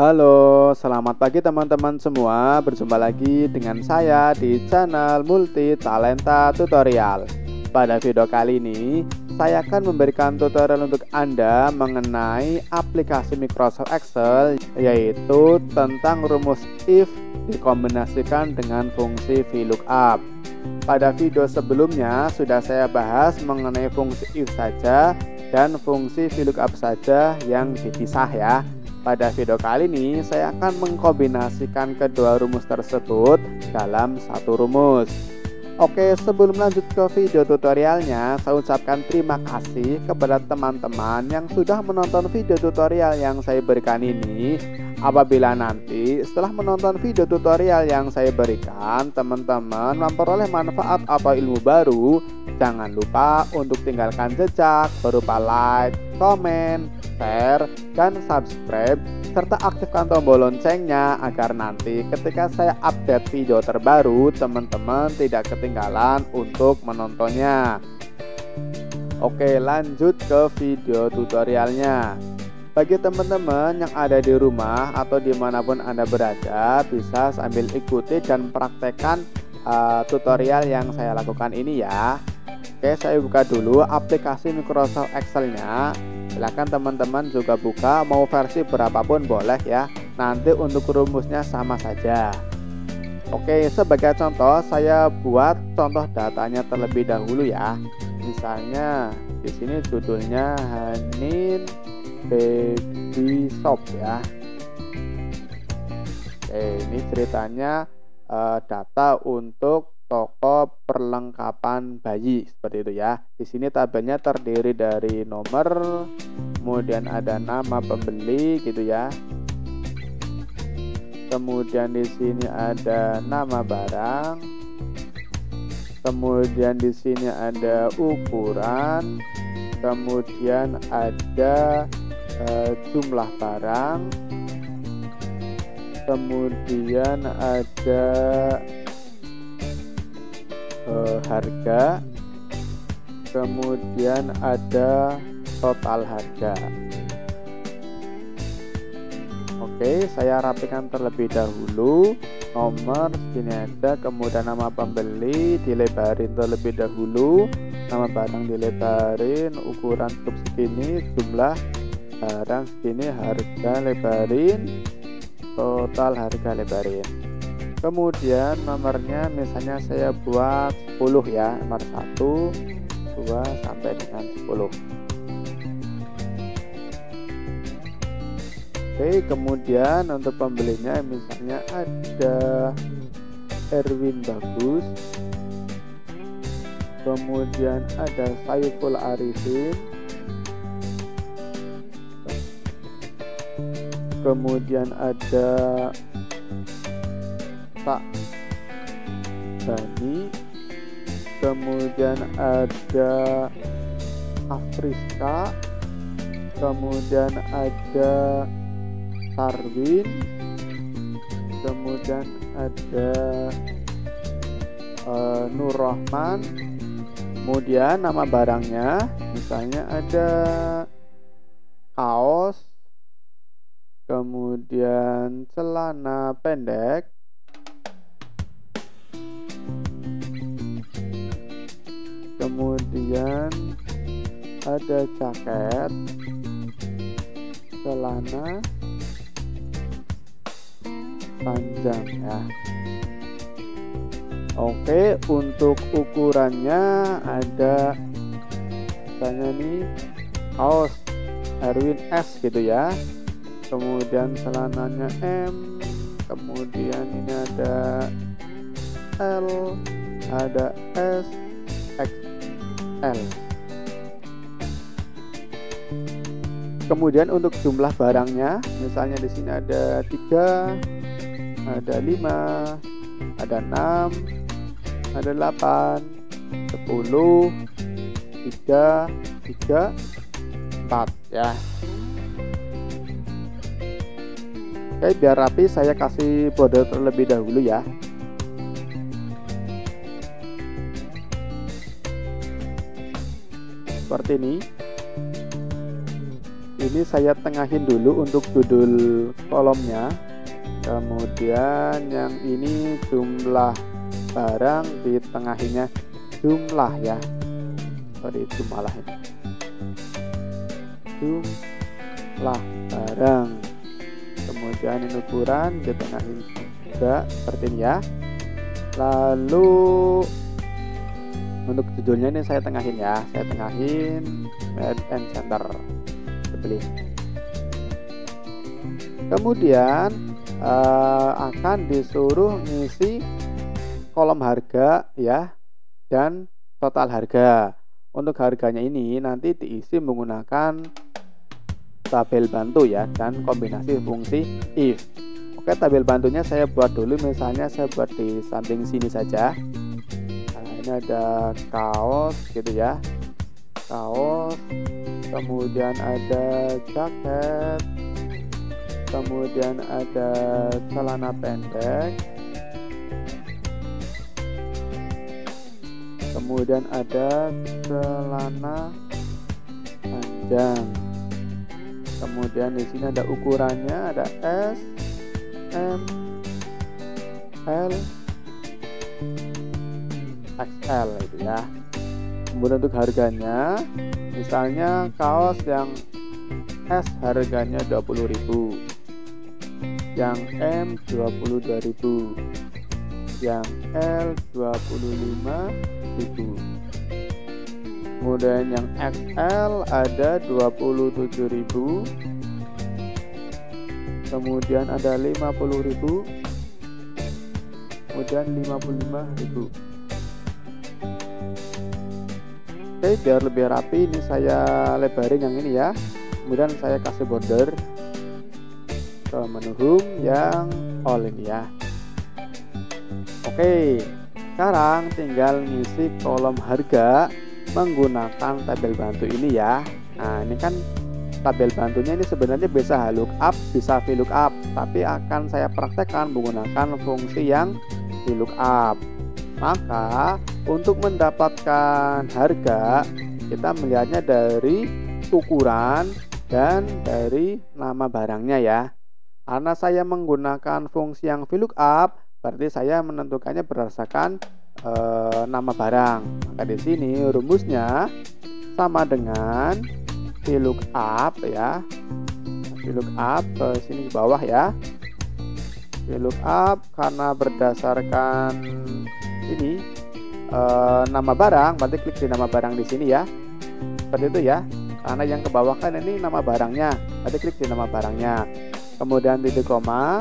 Halo, selamat pagi teman-teman semua. Berjumpa lagi dengan saya di channel Multi Talenta Tutorial. Pada video kali ini, saya akan memberikan tutorial untuk Anda mengenai aplikasi Microsoft Excel, yaitu tentang rumus if dikombinasikan dengan fungsi VLOOKUP. Pada video sebelumnya sudah saya bahas mengenai fungsi if saja dan fungsi VLOOKUP saja yang dipisah ya. Pada video kali ini saya akan mengkombinasikan kedua rumus tersebut dalam satu rumus. Oke, sebelum lanjut ke video tutorialnya, saya ucapkan terima kasih kepada teman-teman yang sudah menonton video tutorial yang saya berikan ini. Apabila nanti setelah menonton video tutorial yang saya berikan, teman-teman memperoleh manfaat atau ilmu baru, jangan lupa untuk tinggalkan jejak berupa like, komen, share, dan subscribe serta aktifkan tombol loncengnya agar nanti ketika saya update video terbaru teman-teman tidak ketinggalan untuk menontonnya. Oke lanjut ke video tutorialnya. Bagi teman-teman yang ada di rumah atau di mana pun anda berada bisa sambil ikuti dan praktekkan uh, tutorial yang saya lakukan ini ya. Oke saya buka dulu aplikasi Microsoft Excel nya silahkan teman-teman juga buka mau versi berapapun boleh ya. Nanti untuk rumusnya sama saja. Oke sebagai contoh saya buat contoh datanya terlebih dahulu ya. Misalnya di sini judulnya Hanin Baby Shop ya. Oke ini ceritanya uh, data untuk toko perlengkapan bayi seperti itu ya. Di sini tabelnya terdiri dari nomor, kemudian ada nama pembeli gitu ya. Kemudian di sini ada nama barang. Kemudian di sini ada ukuran. Kemudian ada e, jumlah barang. Kemudian ada eh, harga kemudian ada total harga. Oke saya rapikan terlebih dahulu. Nomor segini ada kemudian nama pembeli dilebarin terlebih dahulu. Nama barang dilebarin ukuran cukup segini jumlah barang segini harga lebarin total harga lebarin kemudian nomornya misalnya saya buat 10 ya nomor 1 2 sampai dengan 10 Oke kemudian untuk pembelinya misalnya ada Erwin Bagus. Kemudian ada Saiful Arifin. Kemudian ada Pak. Bani kemudian ada Afriska kemudian ada Sarwin kemudian ada uh, Nur Rahman. Kemudian nama barangnya misalnya ada kaos kemudian celana pendek kemudian ada jaket celana panjang ya. Oke untuk ukurannya ada misalnya nih kaos Erwin S gitu ya. Kemudian celananya M kemudian ini ada L ada S XL kemudian untuk jumlah barangnya misalnya di sini ada tiga ada lima ada enam ada delapan sepuluh tiga tiga empat ya. Oke biar rapi saya kasih border terlebih dahulu ya Seperti ini. Ini saya tengahin dulu untuk judul kolomnya. Kemudian yang ini jumlah barang ditengahinya jumlah ya. Sorry jumlah ini. Jumlah barang. Kemudian ini ukuran ditengahin juga seperti ini ya. Lalu untuk judulnya ini saya tengahin ya. Saya tengahin made and center. Dibeli. Kemudian uh, akan disuruh ngisi kolom harga ya dan total harga. Untuk harganya ini nanti diisi menggunakan tabel bantu ya dan kombinasi fungsi if. Oke tabel bantunya saya buat dulu. Misalnya saya buat di samping sini saja ini ada kaos gitu ya. Kaos kemudian ada jaket kemudian ada celana pendek kemudian ada celana panjang. Kemudian di sini ada ukurannya ada S M L XL itu ya. Kemudian untuk harganya misalnya kaos yang S harganya 20.000 yang M 22.000 yang L 25.000 kemudian yang XL ada 27.000 kemudian ada 50.000 kemudian 55.000 Oke biar lebih rapi ini saya lebarin yang ini ya. Kemudian saya kasih border ke menu home yang all ini ya. Oke sekarang tinggal ngisi kolom harga menggunakan tabel bantu ini ya. Nah ini kan tabel bantunya ini sebenarnya bisa lookup bisa VLOOKUP tapi akan saya praktekkan menggunakan fungsi yang VLOOKUP. Maka untuk mendapatkan harga kita melihatnya dari ukuran dan dari nama barangnya ya karena saya menggunakan fungsi yang VLOOKUP, berarti saya menentukannya berdasarkan e, nama barang. Maka di sini rumusnya sama dengan VLOOKUP ya. VLOOKUP ke sini di bawah ya. VLOOKUP karena berdasarkan ini e, nama barang, berarti klik di nama barang di sini ya. Seperti itu ya. Karena yang ke bawah kan ini nama barangnya, berarti klik di nama barangnya. Kemudian titik koma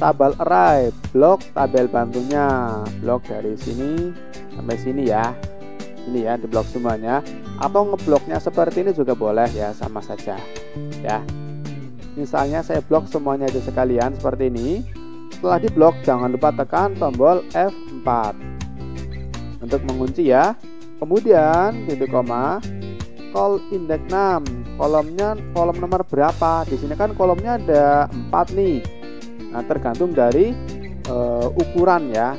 tabel array blok tabel bantunya. Blok dari sini sampai sini ya. Ini ya di blok semuanya. Atau ngebloknya seperti ini juga boleh ya sama saja ya. Misalnya saya blok semuanya itu sekalian seperti ini. Setelah di blok jangan lupa tekan tombol F4 untuk mengunci ya. Kemudian titik koma call index 6 kolomnya kolom nomor berapa? Di sini kan kolomnya ada 4 nih. Nah tergantung dari uh, ukuran ya.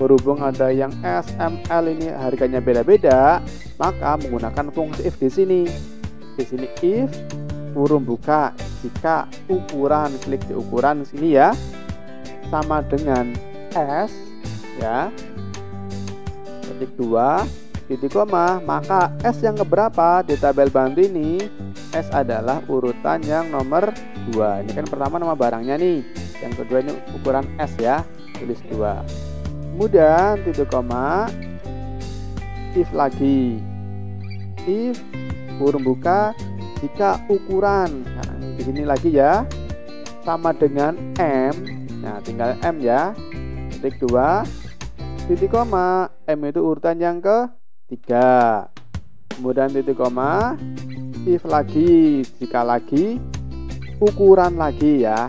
Berhubung ada yang S, M, L ini harganya beda-beda maka menggunakan fungsi if di sini. Di sini if kurung buka. Jika ukuran klik di ukuran sini ya. Sama dengan S ya ketik 2 titik koma, maka S yang keberapa di tabel bantu ini? S adalah urutan yang nomor 2. Ini kan pertama nama barangnya nih. Yang kedua ini ukuran S ya, tulis 2. Kemudian titik koma if lagi. If kurung buka jika ukuran nah, di sini lagi ya sama dengan M. Nah, tinggal M ya. Titik 2 titik koma M itu urutan yang ke 3 kemudian titik koma if lagi jika lagi ukuran lagi ya.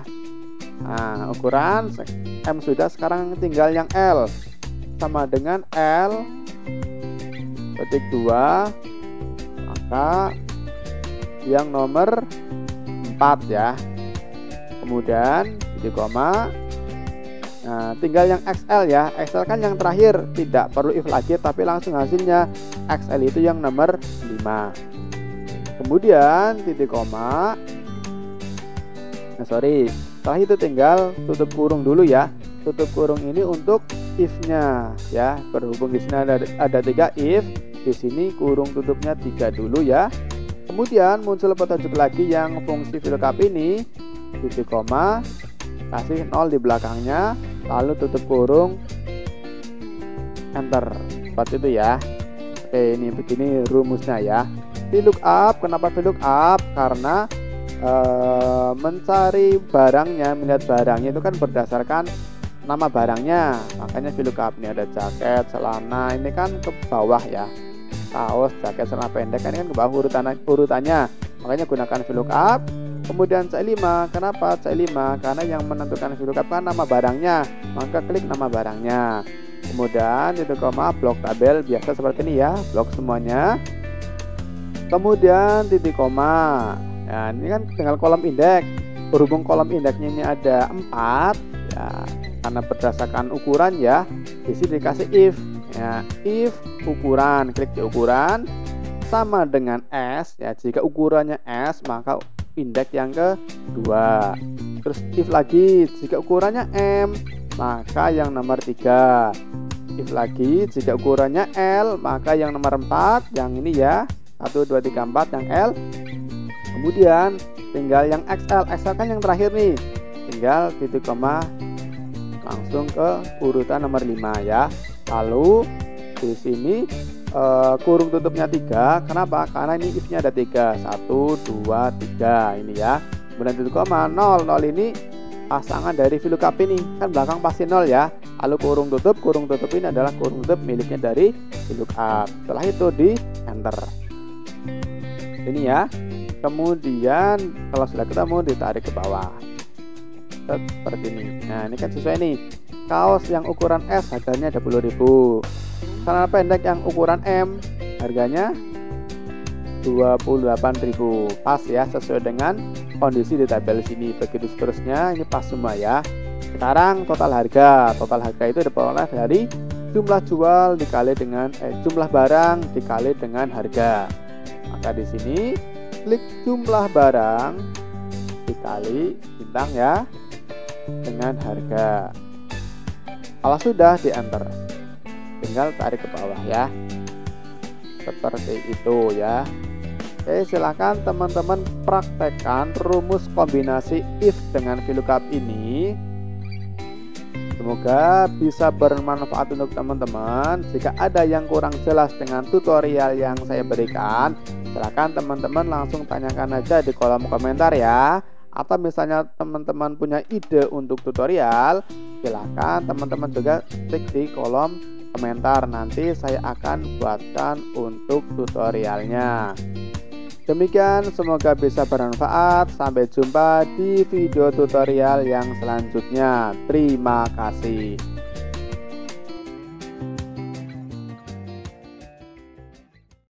Nah ukuran M sudah sekarang tinggal yang L sama dengan L ketik 2 maka yang nomor 4 ya. Kemudian titik koma Nah, tinggal yang XL ya. XL kan yang terakhir, tidak perlu if lagi tapi langsung hasilnya XL itu yang nomor 5. kemudian titik koma. Nah sorry. Setelah itu tinggal tutup kurung dulu ya. Tutup kurung ini untuk if nya ya. Berhubung di sini ada ada tiga if di sini kurung tutupnya tiga dulu ya. Kemudian muncul petunjuk lagi yang fungsi VLOOKUP ini. Titik koma. Kasih nol di belakangnya lalu tutup kurung enter seperti itu ya oke ini begini rumusnya ya VLOOKUP kenapa VLOOKUP karena Eh, mencari barangnya, melihat barangnya itu kan berdasarkan nama barangnya. Makanya VLOOKUP ini ada jaket, celana, ini kan ke bawah ya. Kaos, jaket, celana pendek ini kan ke bawah urutan urutannya. Makanya gunakan VLOOKUP. Kemudian C5, kenapa C5? Karena yang menentukan VLOOKUP kan nama barangnya. Maka klik nama barangnya. Kemudian titik koma blok tabel biasa seperti ini ya, blok semuanya. Kemudian titik koma Nah, ini kan dengan kolom indeks. Berhubung kolom indeksnya ini ada 4 ya karena berdasarkan ukuran ya. Di sini dikasih if ya, if ukuran, klik di ukuran sama dengan S ya. Jika ukurannya S, maka indeks yang kedua. Terus if lagi jika ukurannya M, maka yang nomor 3. If lagi jika ukurannya L, maka yang nomor 4 yang ini ya. 1 2 3 4 yang L kemudian tinggal yang XL XL kan yang terakhir nih tinggal titik koma langsung ke urutan nomor 5 ya lalu di sini uh, kurung tutupnya tiga. Kenapa? Karena ini if nya ada tiga. Satu dua tiga. Ini ya. Kemudian titik koma 0 0 ini pasangan dari VLOOKUP ini. Kan belakang pasti 0 ya. Lalu kurung tutup. Kurung tutup ini adalah kurung tutup miliknya dari VLOOKUP setelah itu di enter. Ini ya. Kemudian kalau sudah ketemu ditarik ke bawah. Seperti ini. Nah ini kan sesuai nih. Kaos yang ukuran S harganya 20.000 celana pendek yang ukuran M. Harganya 28.000 pas ya sesuai dengan kondisi di tabel sini. Begitu seterusnya ini pas semua ya. Sekarang total harga. Total harga itu diperoleh dari jumlah jual dikali dengan eh, jumlah barang dikali dengan harga. Maka di sini klik jumlah barang dikali bintang ya dengan harga. Kalau sudah di enter tinggal tarik ke bawah ya. Seperti itu ya. Oke silahkan teman-teman praktekkan rumus kombinasi if dengan VLOOKUP ini. Semoga bisa bermanfaat untuk teman-teman. Jika ada yang kurang jelas dengan tutorial yang saya berikan silahkan teman-teman langsung tanyakan aja di kolom komentar ya. Atau misalnya teman-teman punya ide untuk tutorial silahkan teman-teman juga cek di kolom komentar nanti saya akan buatkan untuk tutorialnya. Demikian semoga bisa bermanfaat. Sampai jumpa di video tutorial yang selanjutnya. Terima kasih